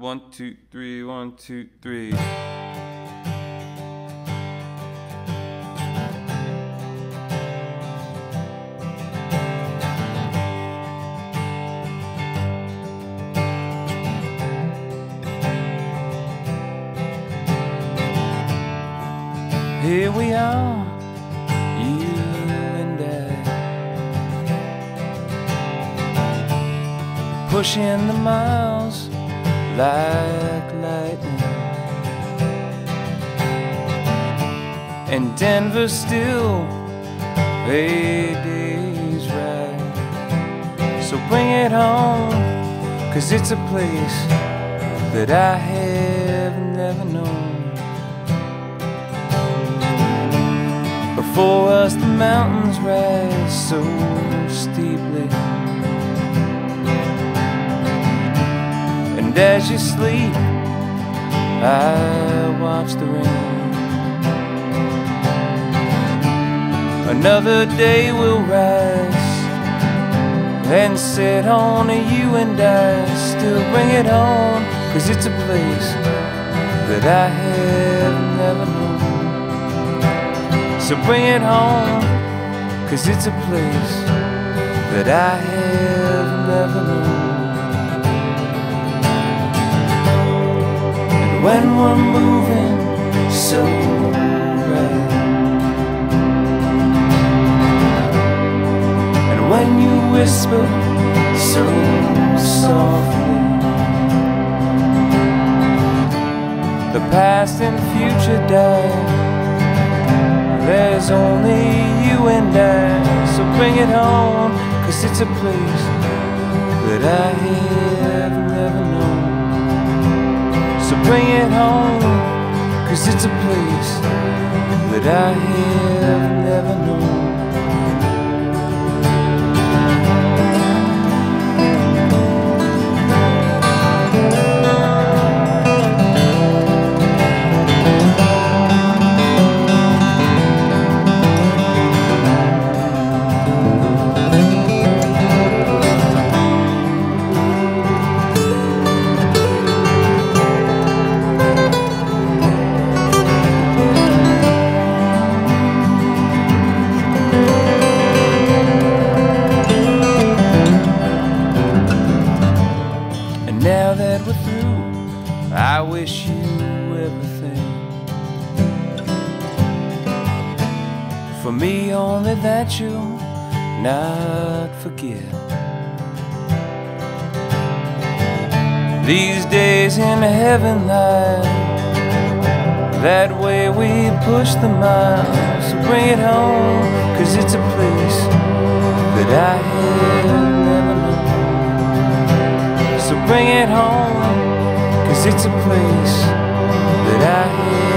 One, two, three, one, two, three. Here we are, you and I, pushing the miles like lightning. And Denver still a day's ride. So bring it home, cause it's a place that I have never known. Before us, the mountains rise so And as you sleep, I watch the rain. Another day will rise and set on you and I. Still bring it on, cause it's a place that I have never known. So bring it home, cause it's a place that I have you whisper so softly, the past and future die. There's only you and I, so bring it home, cause it's a place that I have never known. So bring it home, cause it's a place that I have never known. We're through, I wish you everything. For me, only that you'll not forget. These days in heaven lie. That way we push the miles. So bring it home, cause it's a place that I have. So bring it home, cause it's a place that I have